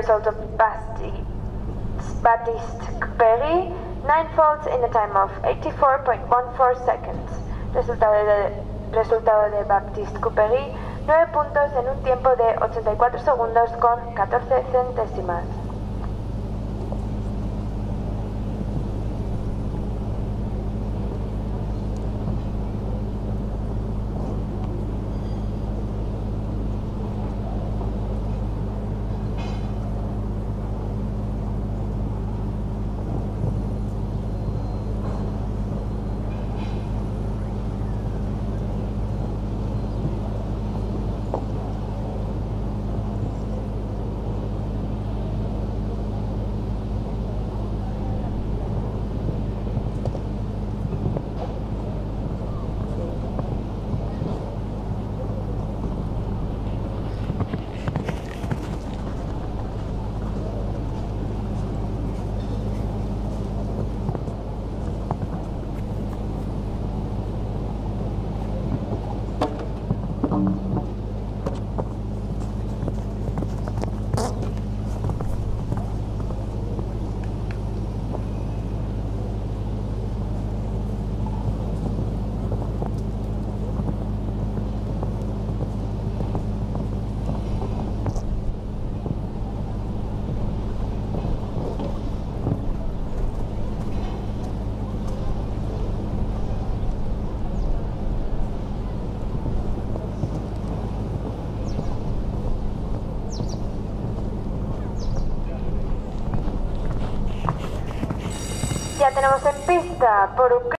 result of Basti, Baptiste Coupery, 9 volts in a time of 84.14 seconds. Resultado de, resultado de Baptiste Coupery, 9 puntos en un tiempo de 84 segundos con 14 centésimas. Ya tenemos en pista por Ucrania.